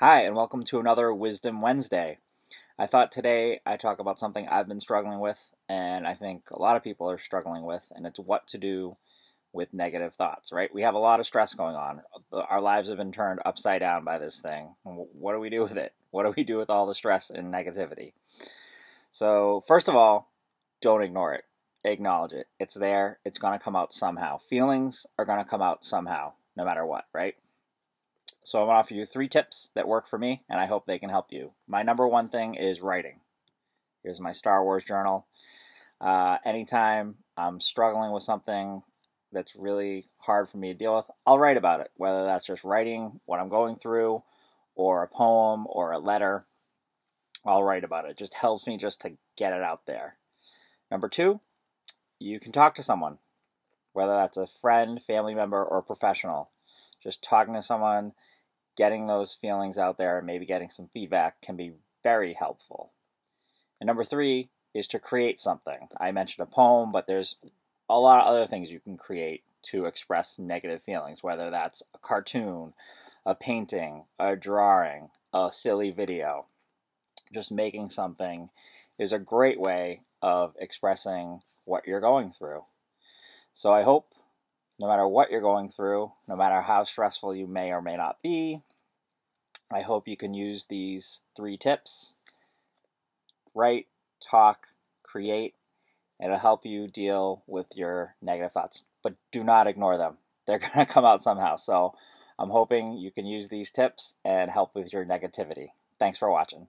Hi, and welcome to another Wisdom Wednesday. I thought today I'd talk about something I've been struggling with, and I think a lot of people are struggling with, and it's what to do with negative thoughts, right? We have a lot of stress going on. Uh, our lives have been turned upside down by this thing. What do we do with it? What do we do with all the stress and negativity? So, first of all, don't ignore it. Acknowledge it. It's there. It's going to come out somehow. Feelings are going to come out somehow, no matter what, right? So I'm going to offer you three tips that work for me, and I hope they can help you. My number one thing is writing. Here's my Star Wars journal. Uh, anytime I'm struggling with something that's really hard for me to deal with, I'll write about it, whether that's just writing what I'm going through, or a poem, or a letter. I'll write about it. It just helps me just to get it out there. Number two, you can talk to someone, whether that's a friend, family member, or professional. Just talking to someone getting those feelings out there and maybe getting some feedback can be very helpful. And number three is to create something. I mentioned a poem, but there's a lot of other things you can create to express negative feelings, whether that's a cartoon, a painting, a drawing, a silly video. Just making something is a great way of expressing what you're going through. So I hope no matter what you're going through, no matter how stressful you may or may not be. I hope you can use these three tips write, talk, create. It'll help you deal with your negative thoughts, but do not ignore them. They're going to come out somehow. So I'm hoping you can use these tips and help with your negativity. Thanks for watching.